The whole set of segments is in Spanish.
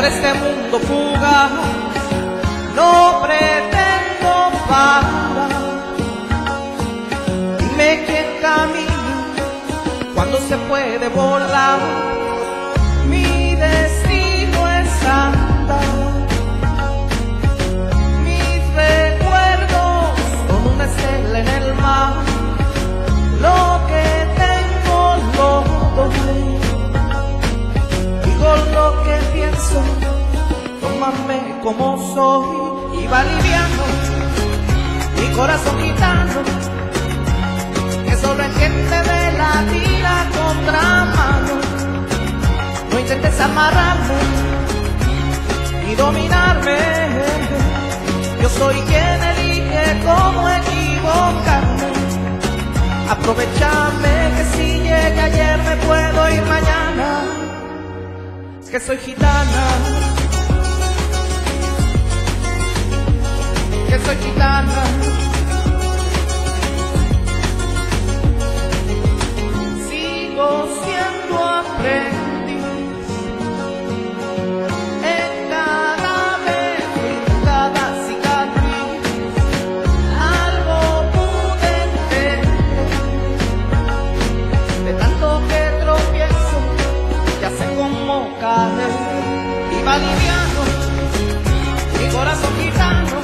por este mundo fugaz. No pretendo parar. Dime quién camina cuando se puede volar. Como soy. Y va liviano mi corazón gitano, que solo es gente de la tira contra mano. No intentes amarrarme y dominarme. Yo soy quien elige cómo equivocarme. Aprovechame que si llegué ayer me puedo ir mañana. Que soy gitana. Va liviano, mi corazón gitano,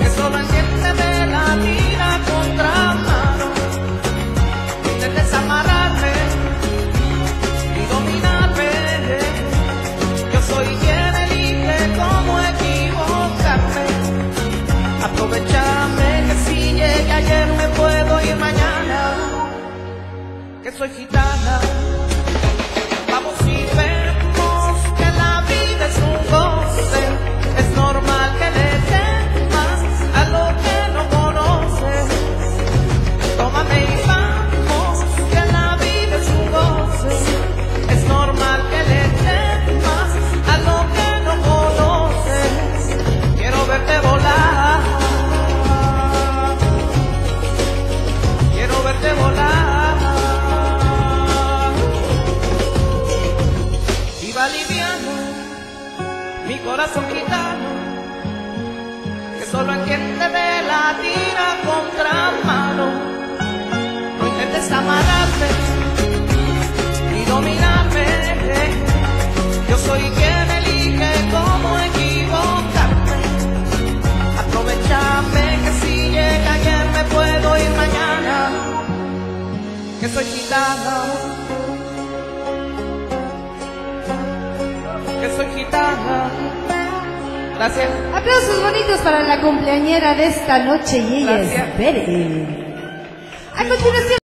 que solo entiende de la tira contra mano. Intentes amarrarme y dominarme. Yo soy quien elige cómo equivocarme. Aprovechame que si llegué ayer me puedo ir mañana. Que soy gitana. Mi corazón gitano que solo entiende de la tira contra mano. No intentes amarrarme ni dominarme. Yo soy quien elige cómo equivocarme. Aprovechame que si llega ayer me puedo ir mañana. Que soy gitana. Que soy gitana. Gracias. Aplausos bonitos para la cumpleañera de esta noche y ella Gracias. es Bere. A continuación.